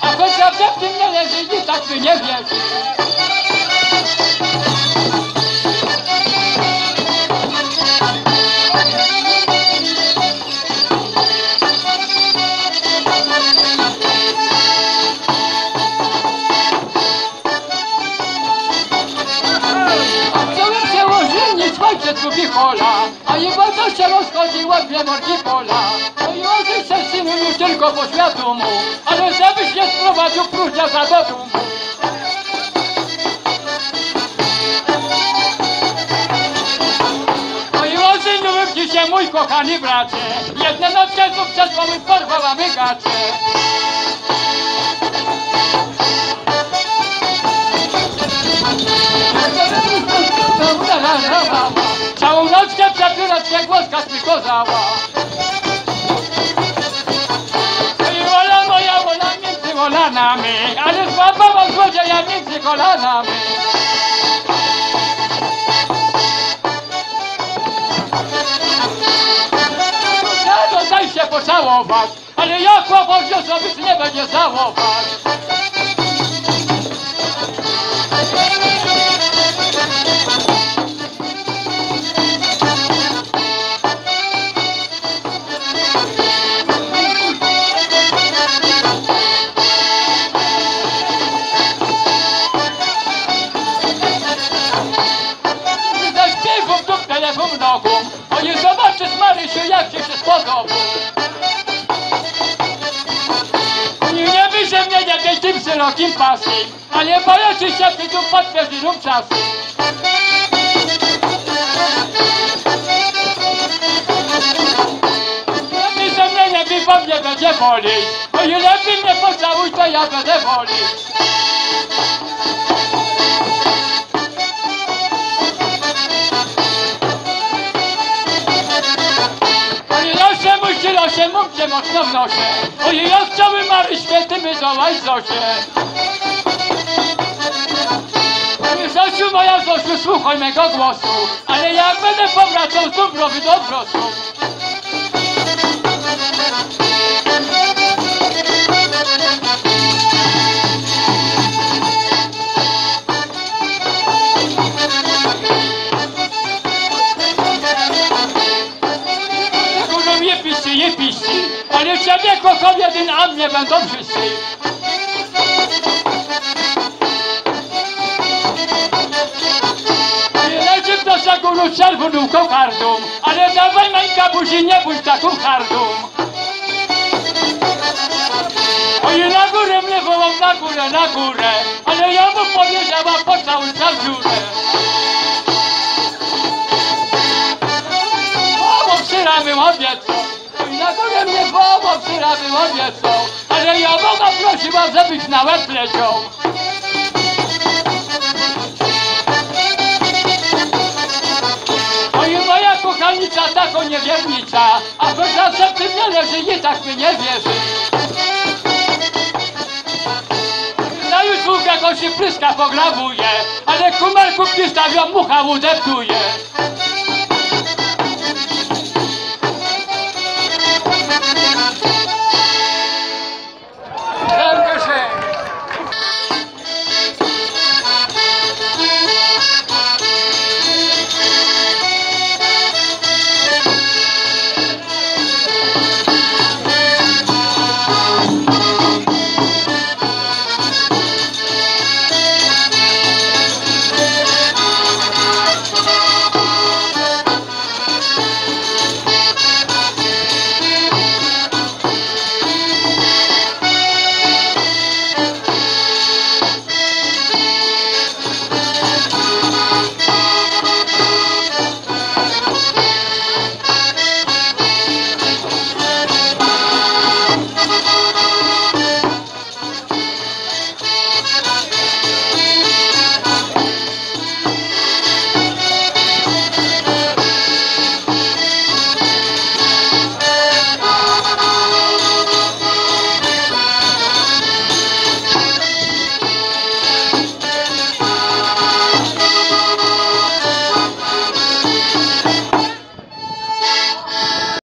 A choć w tym nie leży, nic tak by nie wiesz. Ojciec lubi hola, a jego to się rozchodziła dwie morgi pola. No i ojciec synu już tylko po światu mu, ale żebyś nie sprowadził próżnia za do domu. No dzisiaj mój kochany bracie, jedne nockę tu przed wami porwała gacie. Całą nockę przepierać się głoska spikozała. I wola moja, wola między wolanami, ale złapała złodzieja między kolanami. Daj się pocałować, ale ja chłopot sobie nie będzie załować. Telefon nogą, o nie zobaczysz Marysiu, jak ci się spodoba. Nie, wyjdzie mnie jakieś tym szerokim pasem, ale boję się, ty tu potwierdziłem czasy. Lepiej ze mnie będzie bolić. O ile mnie pocałuj, to ja będę wolić. Nosie. Ojej, ja chciałbym Mary Święty Zosie. Panie Zosiu, moja Zosiu, słuchaj mego głosu. Ale jak będę powracał z Dąbrowy do Wrocław. Ale ciebie kocham jeden, a mnie będą wszyscy. Leci do szagulu czerwoną kokardą, ale dawaj mańka buzi, nie bądź taką hardą. Oj, na górę mnie wołał, na górę, na górę, ale ja mu powiedziała po całą dziurę. Mamo, przyramy obiecą. Na górę mnie wołał, przyramy obiecą. Ale ja Boga prosiła, żebyś na łeb leciał. Oj, moja kochanica, taką niewiernica, a to za serce mnie leży i tak mnie nie wierzy. Na YouTubie go się pryska pograbuje, ale kumarków nie stawią, mucha udeptuje.